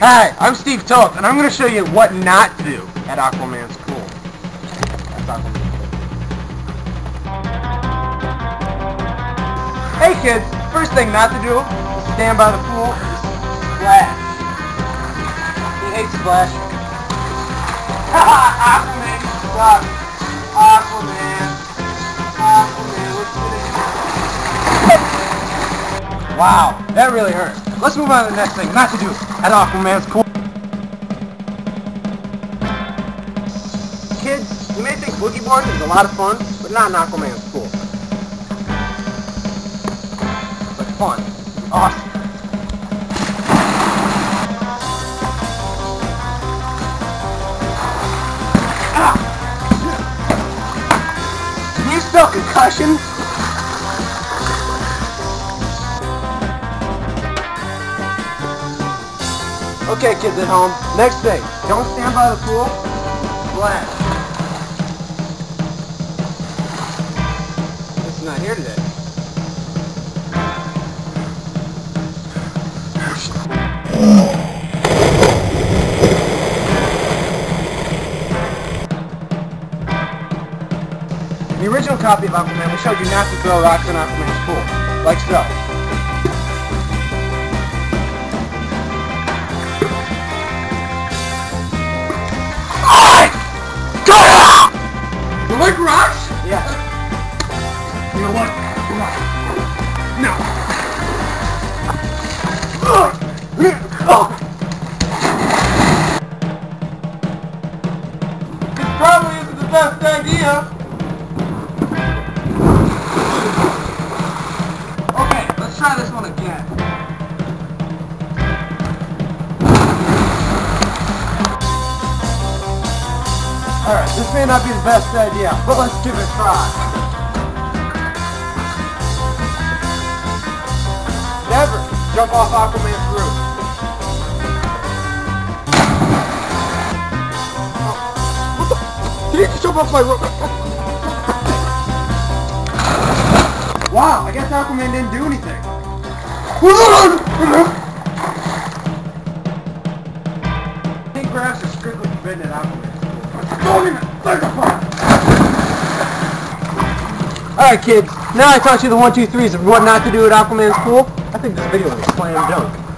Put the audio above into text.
Hi, I'm Steve Tulp, and I'm going to show you what not to do at Aquaman's Pool. Aquaman's. Hey kids, first thing not to do is stand by the pool and splash. He hates splash. Aquaman. Aquaman. Aquaman, what's Wow, that really hurt. Let's move on to the next thing not to do at Aquaman's pool. Kids, you may think boogie boarding is a lot of fun, but not in Aquaman's pool. But fun. Awesome. Ah! You concussion? Okay, kids at home. Next thing, don't stand by the pool. Splash. It's not here today. In the original copy of Aquaman, we showed you not to throw rocks in Aquaman's pool, like so. Like rocks? Yeah. You know what? No. This probably isn't the best idea. Okay, let's try this one again. Alright, this may not be the best idea, but let's give it a try. Never jump off Aquaman's roof. What the? Did you just jump off my roof? Wow, I guess Aquaman didn't do anything. Pink crabs are strictly forbidden at Aquaman's Alright kids, now I taught you the one, two, threes of what not to do at Aquaman's pool. I think this video is a slam dunk.